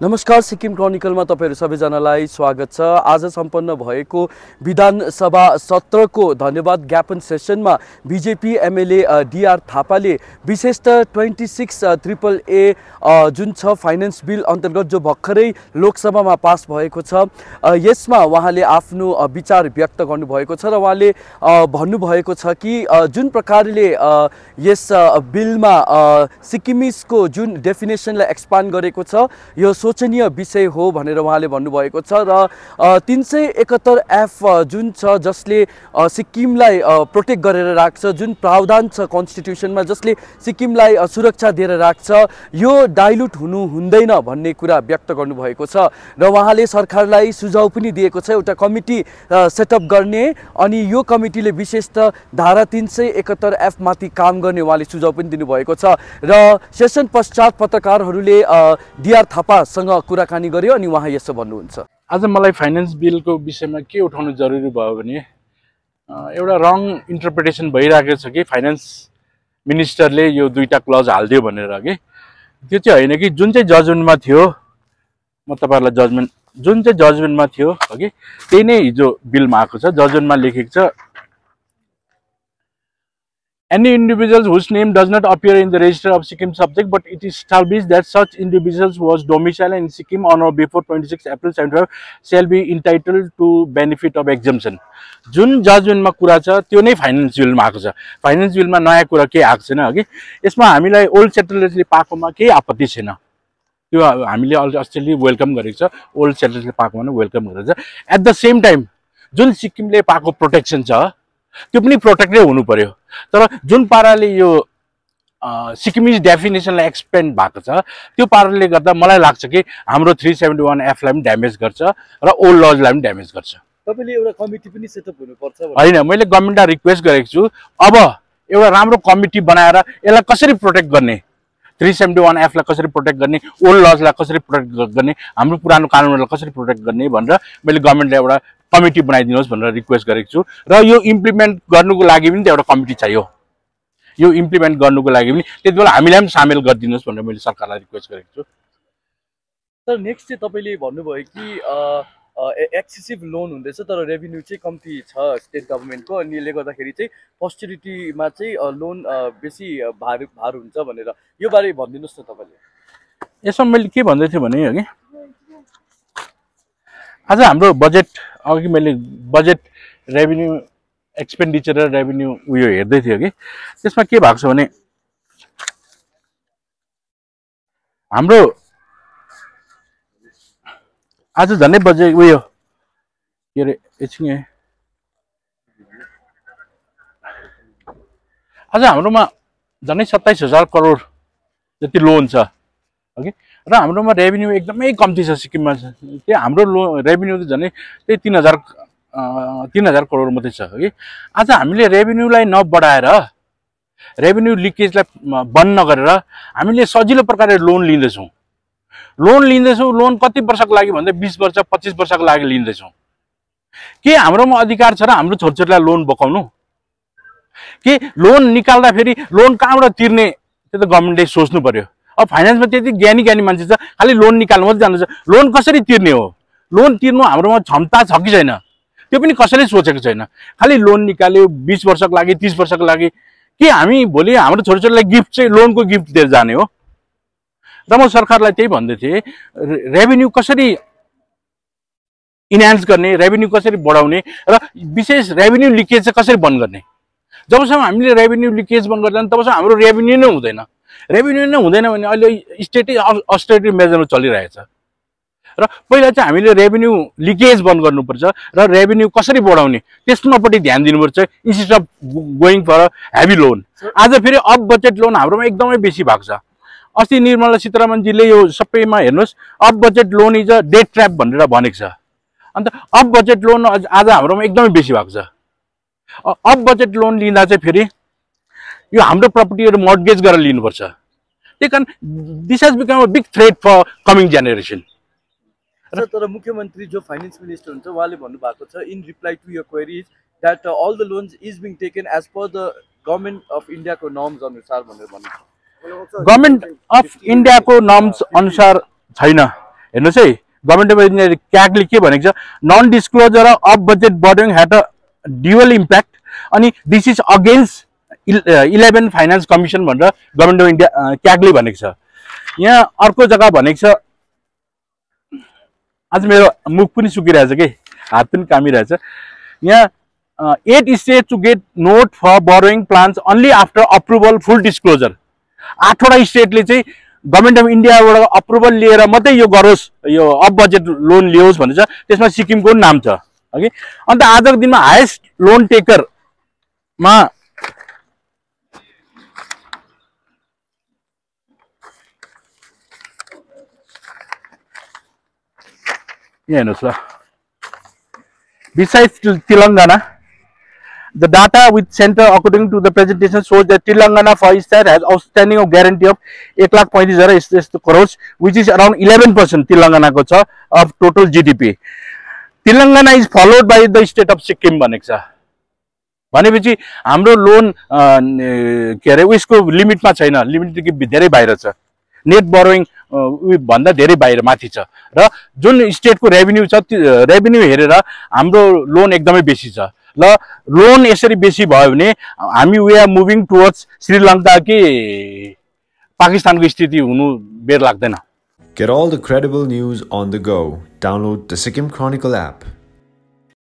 नमस्कार सिक्किम क्रोनिकलमा तपाईँहरू सबैजनालाई स्वागत छ। आज सम्पन्न भएको विधानसभा सत्रको धन्यवाद ज्ञापन सेसनमा बिजेपी एमएलए डिआर थापाले विशेष त ट्वेन्टी सिक्स ट्रिपल ए जुन छ फाइनेन्स बिल अन्तर्गत जो भर्खरै लोकसभामा पास भएको छ यसमा उहाँले आफ्नो विचार व्यक्त गर्नुभएको छ र उहाँले भन्नुभएको छ कि जुन प्रकारले यस बिलमा सिक्किमिसको जुन डेफिनेसनलाई एक्सपान्ड गरेको छ यो शोचनीय विषय हो भनेर उहाँले भन्नुभएको छ र तिन सय एकहत्तर एफ जुन छ जसले सिक्किमलाई प्रोटेक्ट गरेर राख्छ जुन प्रावधान छ कन्स्टिट्युसनमा जसले सिक्किमलाई सुरक्षा दिएर राख्छ यो डाइल्युट हुनु हुँदैन भन्ने कुरा व्यक्त गर्नुभएको छ र उहाँले सरकारलाई सुझाव पनि दिएको छ एउटा कमिटी सेटअप गर्ने अनि यो कमिटीले विशेष त धारा तिन सय एकहत्तर एफमाथि काम गर्ने उहाँले सुझाव पनि दिनुभएको छ र सेसन पश्चात पत्रकारहरूले डिआर थापासँग कुराकानी गर्यो अनि उहाँ यसो भन्नुहुन्छ। आज मलाई फाइनेन्स बिलको विषयमा के उठाउनु जरुरी भयो भने एउटा रङ इन्टरप्रिटेसन भइरहेको छ कि फाइनेन्स मिनिस्टरले यो दुईवटा क्लज हालिदियो भनेर कि। त्यो चाहिँ होइन कि जुन चाहिँ जजमेन्टमा थियो म तपाईँहरूलाई जजमेन्ट जुन चाहिँ जजमेन्टमा थियो हगि त्यही नै हिजो बिलमा आएको छ। जजमेन्टमा लेखेको छ Any individuals whose name does not appear in the register of Sikkim subject, but it is established that such individuals was domiciled in Sikkim on or before 26 April 75 shall be entitled to benefit of exemption. जुन जजमेन्टमा कुरा छ त्यो नै finance बिलमा आएको छ finance बिलमा नयाँ कुरा केही आएको छैन अघि यसमा हामीलाई ओल्ड सेटलर्सले पाएकोमा केही आपत्ति छैन त्यो हामीले अस्ट्रेलिया वेलकम गरेको छ ओल्ड सेटलर्सले पाएकोमा पनि वेलकम गरेको छ एट द सेम टाइम जुन सिक्किमले पाएको प्रोटेक्सन छ त्यो पनि प्रोटेक्टै हुनु पर्यो तर जुन पाराले यो सिक्किमिज डेफिनेसनलाई एक्सपेन्ड भएको छ त्यो पाराले गर्दा मलाई लाग्छ कि हाम्रो थ्री सेभेन्टी वान एफलाई पनि ड्यामेज गर्छ र ओल्ड लजलाई पनि ड्यामेज गर्छ। तपाईँले एउटा कमिटी पनि सेटअप हुनुपर्छ होइन मैले गभर्मेन्टलाई रिक्वेस्ट गरेको छु अब एउटा राम्रो कमिटी बनाएर यसलाई कसरी प्रोटेक्ट गर्ने? थ्री सेभेन्टी वान एफलाई कसरी प्रोटेक्ट गर्ने? ओल्ड लजलाई कसरी प्रोटेक्ट गर्ने? हाम्रो पुरानो कानुनहरूलाई कसरी प्रोटेक्ट गर्ने भनेर मैले गभर्मेन्टलाई एउटा कमिटी बनाइदिनुहोस् भनेर रिक्वेस्ट गरेको छु। र यो इम्प्लिमेन्ट गर्नुको लागि पनि त एउटा कमिटी चाहियो। यो इम्प्लिमेन्ट गर्नुको लागि पनि त्यति बेला हामीलाई पनि सामेल गरिदिनुहोस् भनेर मैले सरकारलाई रिक्वेस्ट गरेको छु। तर नेक्स्ट चाहिँ तपाईँले भन्नुभयो कि एक्सेसिभ लोन हुँदैछ तर रेभिन्यू चाहिँ कम्ती छ स्टेट गभर्मेन्टको अनि यसले गर्दाखेरि चाहिँ पोस्टिरिटीमा चाहिँ लोन बेसी भार भार हुन्छ भनेर। यो बारे भनिदिनुहोस् न तपाईँले। यसमा मैले के भन्दै थिएँ भने अघि आज हाम्रो बजेट अघि मैले बजेट रेभिन्यू एक्सपेन्डिचर र रेभिन्यू उयो हेर्दै थिएँ कि त्यसमा के भएको छ भने हाम्रो आज झन्डै बजेट उयो के अरे एकछिन। आज हाम्रोमा झन्डै सत्ताइस हजार करोड जति लोन छ ओके? र हाम्रोमा रेभिन्यू एकदमै कम्ती छ सिक्किममा त्यो हाम्रो लो रेभिन्यू त झन् त्यही तिन हजार तिन हजार करोड मात्रै छ कि आज हामीले रेभिन्यूलाई नबढाएर रेभिन्यू लिकेजलाई बन्द नगरेर हामीले सजिलो प्रकारले लोन लिँदैछौँ। लोन लिँदैछौँ लोन कति वर्षको लागि भन्दा बिस वर्ष पच्चिस वर्षको लागि लिँदैछौँ। के हाम्रोमा अधिकार छ र हाम्रो छोरछोरीलाई लोन बोकाउनु? के लोन निकाल्दाखेरि लोन कहाँबाट तिर्ने? त्यो त गभर्मेन्टले सोच्नु पर्यो। अब फाइनेन्समा त्यति ज्ञानी ज्ञानी मान्छे छ खालि लोन निकाल्नु मात्रै जान्छ लोन कसरी तिर्ने हो? लोन तिर्नु हाम्रोमा क्षमता छ कि छैन? त्यो पनि कसैले सोचेको छैन। खालि लोन निकाल्यो बिस वर्षको लागि तिस वर्षको लागि। के हामी भोलि हाम्रो छोरीछोरीलाई गिफ्ट चाहिँ लोनको गिफ्ट दिएर जाने हो? र म सरकारलाई त्यही भन्दै थिएँ रेभिन्यू कसरी इन्हान्स गर्ने रेभिन्यू कसरी बढाउने र विशेष रेभिन्यू लिकेज चाहिँ कसरी बन्द गर्ने? जबसम्म हामीले रेभिन्यू लिकेज बन्द गर्दैन तबसम्म हाम्रो रेभिन्यू नै हुँदैन। रेभिन्यू नै हुँदैन भने अहिले स्टेटै अस्टेटरी मेजरमा चलिरहेछ। र पहिला चाहिँ हामीले रेभिन्यू लिकेज बन्द गर्नुपर्छ र रेभिन्यू कसरी बढाउने त्यसमापट्टि ध्यान दिनुपर्छ। Instead of going for heavy loan आज फेरि अफ बजेट लोन हाम्रोमा एकदमै बेसी भएको छ। अस्ति निर्मला सीतारामनजीले यो सबैमा हेर्नुहोस् off budget loan is a debt trap भनेर भनेको छ। अन्त अफ बजेट लोन आज हाम्रोमा एकदमै बेसी भएको छ। अफ बजेट लोन लिँदा चाहिँ फेरि यो हाम्रो प्रपर्टीहरू मर्टगेज गरेर लिनुपर्छ। त्यही कारण this has become a big threat for coming generation sir तर मुख्यमन्त्री जो फाइनेन्स मिनिस्टर हुन्छ उहाँले भन्नुभएको छ in reply to your queries that all the loans is being taken as per the government of इन्डियाको नर्म्स अनुसार भनेर भन्नुहुन्छ गभर्मेन्ट अफ इन्डियाको नर्म्स अनुसार छैन। हेर्नुहोस् है गभर्मेन्ट अफ इन्डिया क्यागले के भनेको छ non disclosure of budget borrowing had a dual impact अनि this is against eleven finance commission भनेर गभर्मेन्ट अफ इन्डिया क्यागले भनेको छ। यहाँ अर्को जग्गा भनेको छ आज मेरो मुख पनि सुकिरहेछ कि हात पनि कामिरहेछ। यहाँ eight state to get nod for borrowing plans only after approval full disclosure आठवटा स्टेटले चाहिँ गभर्मेन्ट अफ इन्डियाबाट अप्रुभल लिएर मात्रै यो गरोस् यो अफ बजेट लोन लियोस् भनेर छ त्यसमा सिक्किमको नाम छ हगि अन्त आजको दिनमा हाएस्ट लोन टेकरमा यहाँ हेर्नुहोस् beside to Telangana the data with center according to the presentation shows that Telangana for has outstanding of guarantee of एक लाख पैँतिस हजार यस्तो यस्तो गरोस् which is around eleven percent तेलङ्गानाको छ of total GDP Telangana is followed by the state of Sikkim भनेको छ भनेपछि हाम्रो लोन के अरे उयसको लिमिटमा छैन लिमिट धेरै बाहिर छ नेट बरोइङ भन्दा धेरै बाहिर माथि छ र जुन स्टेटको रेभिन्यू छ त्यो रेभिन्यू हेरेर हाम्रो लोन एकदमै बेसी छ ल लोन यसरी बेसी भयो भने हामी we are moving towards Sri Lanka कि पाकिस्तानको स्थिति हुनु बेर लाग्दैन Get all the credible news on the go. Download the Sikkim Chronicle app.